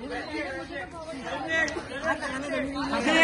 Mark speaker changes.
Speaker 1: 你别过去，你别过去，别过去。